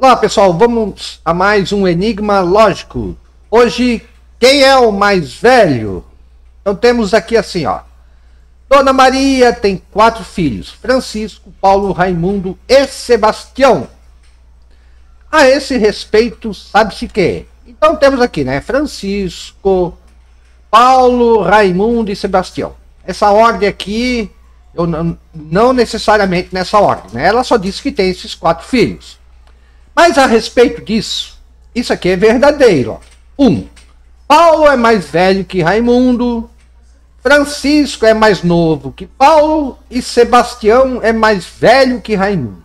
Olá pessoal, vamos a mais um Enigma Lógico. Hoje, quem é o mais velho? Então temos aqui assim, ó. Dona Maria tem quatro filhos: Francisco, Paulo, Raimundo e Sebastião. A esse respeito, sabe-se que? Então temos aqui, né? Francisco, Paulo, Raimundo e Sebastião. Essa ordem aqui, eu não, não necessariamente nessa ordem, né? Ela só disse que tem esses quatro filhos. Mas a respeito disso, isso aqui é verdadeiro. Ó. Um, Paulo é mais velho que Raimundo, Francisco é mais novo que Paulo e Sebastião é mais velho que Raimundo.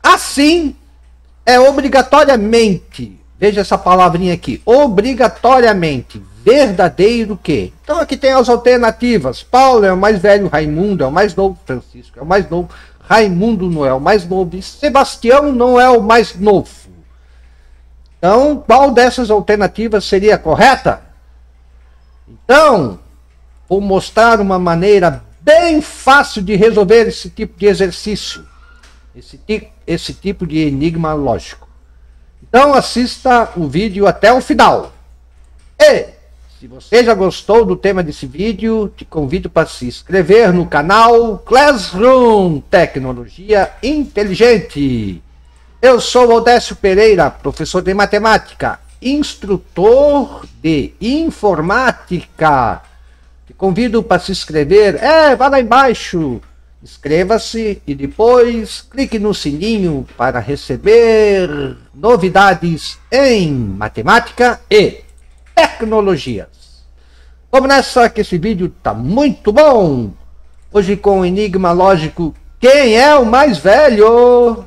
Assim, é obrigatoriamente, veja essa palavrinha aqui, obrigatoriamente verdadeiro que. Então aqui tem as alternativas. Paulo é o mais velho, Raimundo é o mais novo, Francisco é o mais novo, Raimundo não é o mais novo e Sebastião não é o mais novo. Então, qual dessas alternativas seria correta? Então, vou mostrar uma maneira bem fácil de resolver esse tipo de exercício, esse, esse tipo de enigma lógico. Então, assista o vídeo até o final. E se você já gostou do tema desse vídeo, te convido para se inscrever no canal Classroom Tecnologia Inteligente. Eu sou Odécio Pereira, professor de matemática, instrutor de informática. Te convido para se inscrever. É, vá lá embaixo. Inscreva-se e depois clique no sininho para receber novidades em matemática e tecnologias. Vamos nessa que esse vídeo tá muito bom. Hoje com o enigma lógico, quem é o mais velho?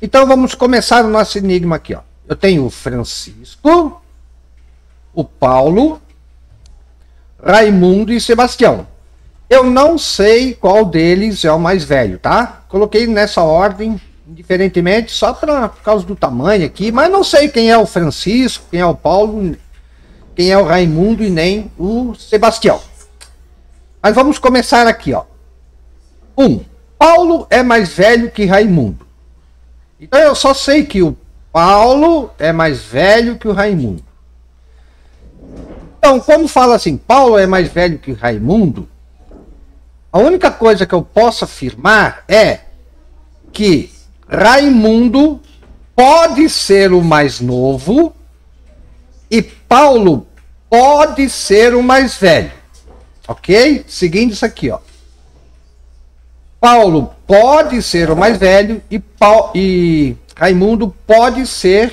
Então vamos começar o nosso enigma aqui, ó. Eu tenho o Francisco, o Paulo, Raimundo e Sebastião. Eu não sei qual deles é o mais velho, tá? Coloquei nessa ordem, indiferentemente, só pra, por causa do tamanho aqui, mas não sei quem é o Francisco, quem é o Paulo, quem é o Raimundo e nem o Sebastião. Mas vamos começar aqui, ó. Um, Paulo é mais velho que Raimundo. Então eu só sei que o Paulo é mais velho que o Raimundo. Então, como fala assim, Paulo é mais velho que Raimundo, a única coisa que eu posso afirmar é que Raimundo pode ser o mais novo e Paulo pode ser o mais velho. Ok? Seguindo isso aqui, ó. Paulo pode ser o mais velho e, Paulo, e Raimundo pode ser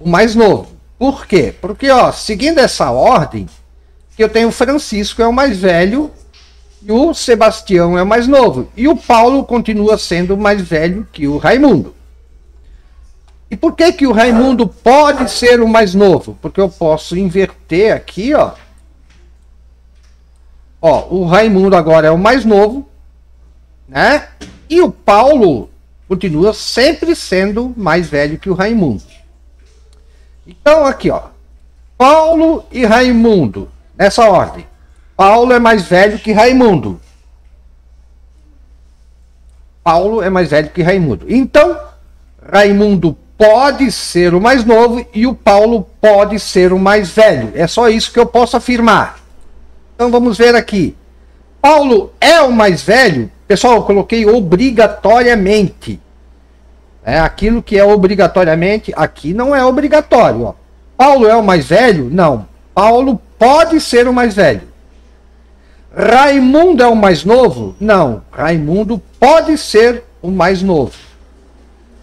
o mais novo. Por quê? Porque, ó, seguindo essa ordem, que eu tenho Francisco é o mais velho e o Sebastião é o mais novo. E o Paulo continua sendo mais velho que o Raimundo. E por que que o Raimundo pode ser o mais novo? Porque eu posso inverter aqui, ó. Ó, o Raimundo agora é o mais novo, né? E o Paulo continua sempre sendo mais velho que o Raimundo. Então, aqui, ó. Paulo e Raimundo, nessa ordem. Paulo é mais velho que Raimundo. Paulo é mais velho que Raimundo. Então, Raimundo pode ser o mais novo e o Paulo pode ser o mais velho. É só isso que eu posso afirmar. Então vamos ver aqui. Paulo é o mais velho. Pessoal, eu coloquei obrigatoriamente. É aquilo que é obrigatoriamente, aqui não é obrigatório. Ó. Paulo é o mais velho? Não. Paulo pode ser o mais velho. Raimundo é o mais novo? Não. Raimundo pode ser o mais novo.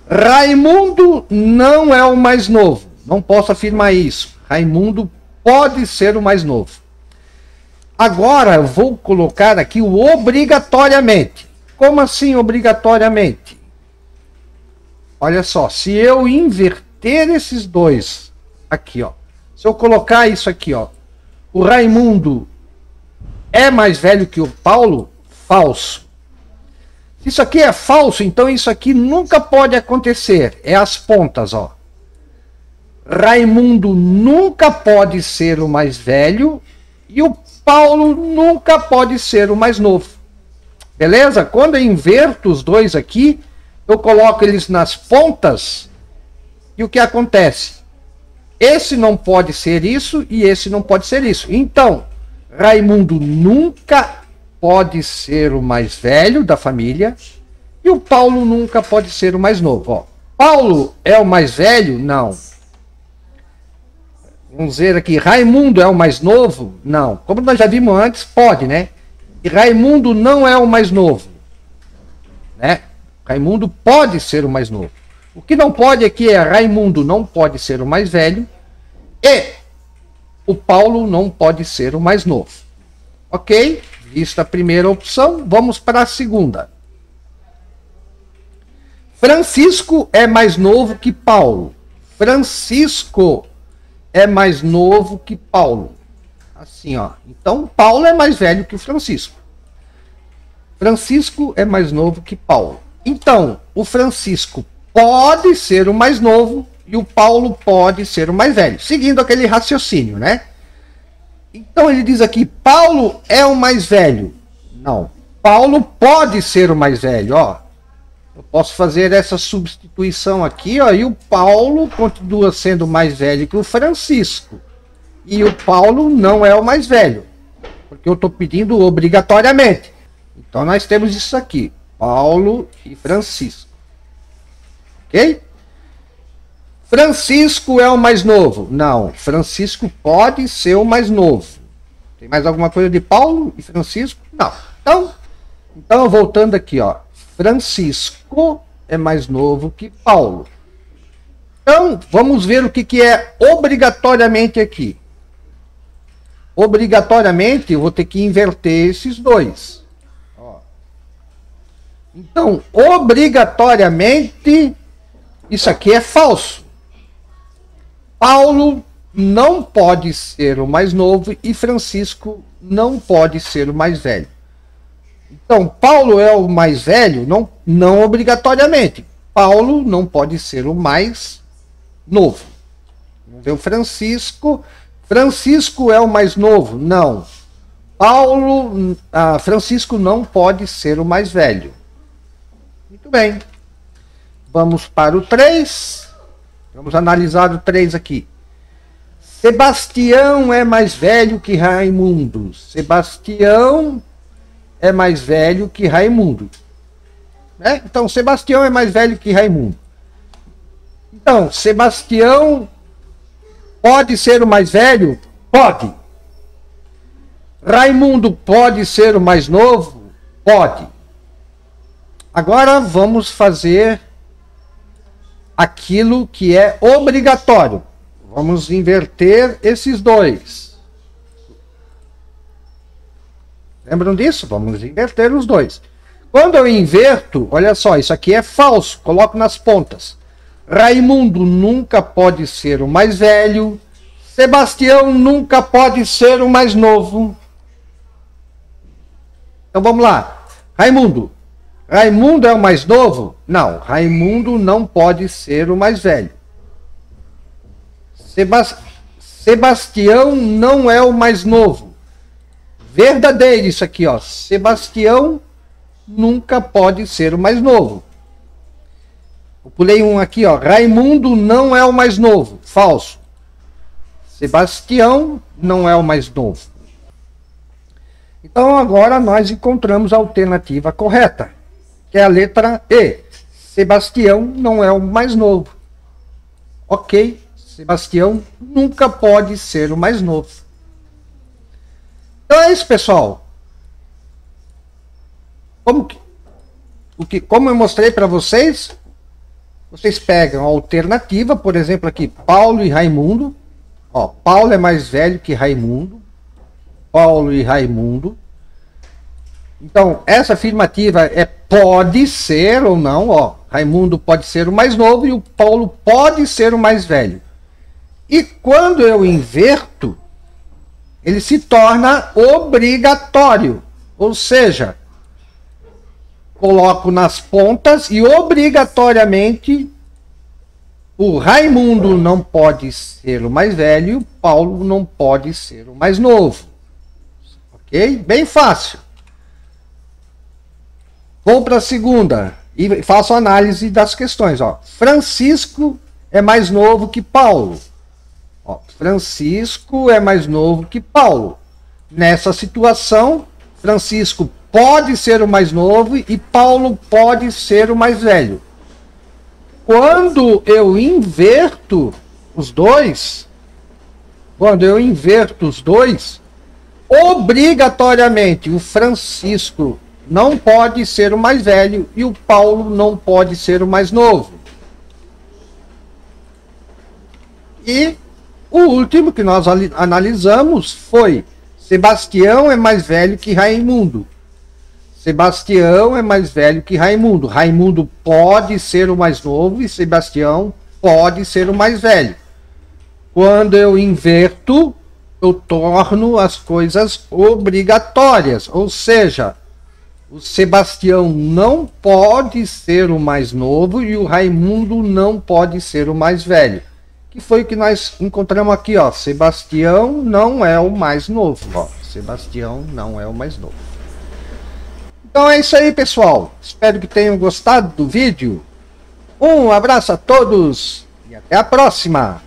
Raimundo não é o mais novo. Não posso afirmar isso. Raimundo pode ser o mais novo. Agora eu vou colocar aqui o obrigatoriamente. Como assim obrigatoriamente? Olha só, se eu inverter esses dois aqui, ó. Se eu colocar isso aqui, ó. O Raimundo é mais velho que o Paulo? Falso. Isso aqui é falso, então isso aqui nunca pode acontecer. É as pontas, ó. Raimundo nunca pode ser o mais velho e o Paulo nunca pode ser o mais novo. Beleza? Quando eu inverto os dois aqui, eu coloco eles nas pontas e o que acontece? Esse não pode ser isso e esse não pode ser isso. Então, Raimundo nunca pode ser o mais velho da família e o Paulo nunca pode ser o mais novo. Ó, Paulo é o mais velho? Não. Vamos ver aqui, Raimundo é o mais novo? Não. Como nós já vimos antes, pode, né? E Raimundo não é o mais novo. Né? Raimundo pode ser o mais novo. O que não pode aqui é Raimundo não pode ser o mais velho e o Paulo não pode ser o mais novo. Ok? Vista a primeira opção, vamos para a segunda. Francisco é mais novo que Paulo. Francisco é mais novo que Paulo. Assim, ó. Então, Paulo é mais velho que Francisco. Francisco é mais novo que Paulo. Então, o Francisco pode ser o mais novo e o Paulo pode ser o mais velho, seguindo aquele raciocínio, né? Então ele diz aqui: Paulo é o mais velho. Não. Paulo pode ser o mais velho, ó. Eu posso fazer essa substituição aqui, ó, e o Paulo continua sendo mais velho que o Francisco. E o Paulo não é o mais velho, porque eu estou pedindo obrigatoriamente. Então nós temos isso aqui: Paulo e Francisco. Ok? Francisco é o mais novo? Não, Francisco pode ser o mais novo. Tem mais alguma coisa de Paulo e Francisco? Não. Então, então voltando aqui, ó. Francisco é mais novo que Paulo. Então, vamos ver o que, que é obrigatoriamente aqui. Obrigatoriamente, eu vou ter que inverter esses dois. Então, obrigatoriamente, isso aqui é falso. Paulo não pode ser o mais novo e Francisco não pode ser o mais velho. Então, Paulo é o mais velho? Não, não obrigatoriamente. Paulo não pode ser o mais novo. Então, Francisco. Francisco é o mais novo? Não. Paulo. Ah, Francisco não pode ser o mais velho. Bem. Vamos para o 3. Vamos analisar o 3 aqui. Sebastião é mais velho que Raimundo. Sebastião é mais velho que Raimundo. Né? Então, Sebastião é mais velho que Raimundo. Então, Sebastião pode ser o mais velho? Pode. Raimundo pode ser o mais novo? Pode. Agora vamos fazer aquilo que é obrigatório. Vamos inverter esses dois. Lembram disso? Vamos inverter os dois. Quando eu inverto, olha só, isso aqui é falso, coloco nas pontas. Raimundo nunca pode ser o mais velho. Sebastião nunca pode ser o mais novo. Então vamos lá. Raimundo, Raimundo é o mais novo? Não, Raimundo não pode ser o mais velho. Sebas Sebastião não é o mais novo. Verdadeiro isso aqui, ó. Sebastião nunca pode ser o mais novo. Eu pulei um aqui, ó. Raimundo não é o mais novo. Falso. Sebastião não é o mais novo. Então agora nós encontramos a alternativa correta é a letra E. Sebastião não é o mais novo. Ok, Sebastião nunca pode ser o mais novo. Então é isso, pessoal. Como que, o que, como eu mostrei para vocês, vocês pegam a alternativa, por exemplo, aqui, Paulo e Raimundo. Ó, Paulo é mais velho que Raimundo. Paulo e Raimundo. Então, essa afirmativa é pode ser ou não, ó. Raimundo pode ser o mais novo e o Paulo pode ser o mais velho. E quando eu inverto, ele se torna obrigatório. Ou seja, coloco nas pontas e obrigatoriamente o Raimundo não pode ser o mais velho e o Paulo não pode ser o mais novo. Ok? Bem fácil. Vou para a segunda e faço análise das questões. Ó. Francisco é mais novo que Paulo. Ó, Francisco é mais novo que Paulo. Nessa situação, Francisco pode ser o mais novo e Paulo pode ser o mais velho. Quando eu inverto os dois, quando eu inverto os dois, obrigatoriamente o Francisco não pode ser o mais velho e o Paulo não pode ser o mais novo. E o último que nós analisamos foi Sebastião é mais velho que Raimundo. Sebastião é mais velho que Raimundo. Raimundo pode ser o mais novo e Sebastião pode ser o mais velho. Quando eu inverto, eu torno as coisas obrigatórias, ou seja, o Sebastião não pode ser o mais novo e o Raimundo não pode ser o mais velho. Que foi o que nós encontramos aqui, ó. Sebastião não é o mais novo, ó. Sebastião não é o mais novo. Então é isso aí, pessoal. Espero que tenham gostado do vídeo. Um abraço a todos e até a próxima.